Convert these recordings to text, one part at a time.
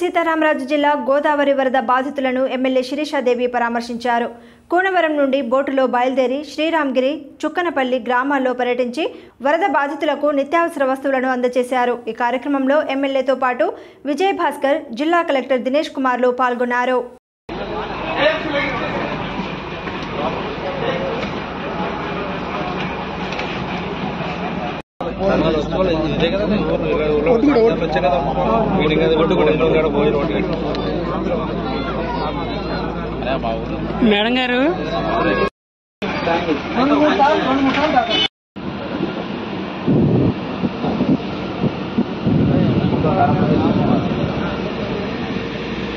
సీతారామరాజు జిల్లా గోదావరి వరద బాధితులను ఎమ్మెల్యే శిరీషాదేవి పరామర్శించారు. కూనవరం నుండి బోటులో బయలుదేరి శ్రీరామ్గిరి చుక్కనపల్లి గ్రామాల్లో పర్యటించి వరద బాధితులకు నిత్యావసర వస్తువులను అందజేశారు. ఈ కార్యక్రమంలో ఎమ్మెల్యేతో పాటు విజయ్ భాస్కర్ జిల్లా కలెక్టర్ దినేష్ కుమార్లు పాల్గొన్నారు. మేడం గారు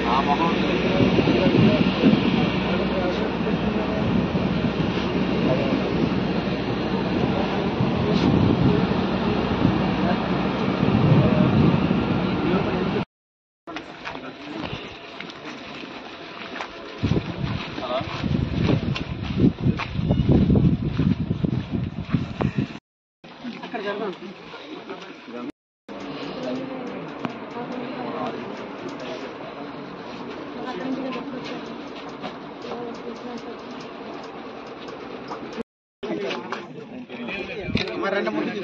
ఆ మొహం కదా మీటింగ్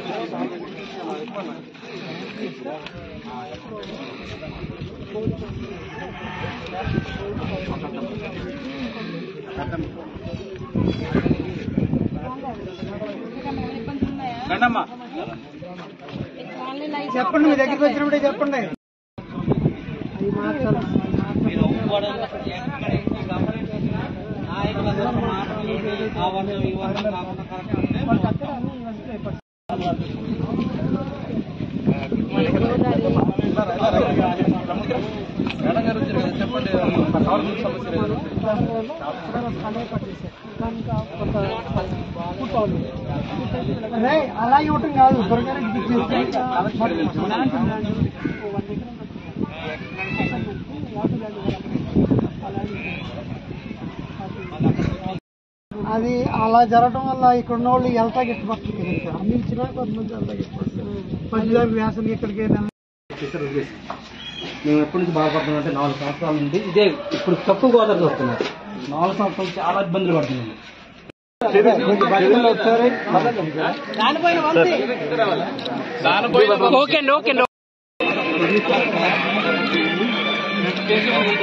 చెప్పండి మీ దగ్గరికి వచ్చినప్పుడే చెప్పండి. చెప్పండి. సమస్య లేదు అలా ఇవ్వటం కాదు త్వరగా అది అలా జరగడం వల్ల ఇక్కడ ఉన్న వాళ్ళు వెళ్తా గిట్టుపడుతుంది అన్ని ఇచ్చినా కొంతమంది వెళ్తా గిట్టుపడుతుంది పంచదార వ్యాసం ఇక్కడికి మేము ఎప్పటి నుంచి బాధపడుతున్నాం అంటే నాలుగు సంవత్సరాల నుండి ఇదే ఇప్పుడు తక్కువ గోదావరి వస్తున్నారు. నాలుగు సంవత్సరాలు చాలా ఇబ్బందులు పడుతున్నాం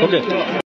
ఓకే ఓకే ఓకే.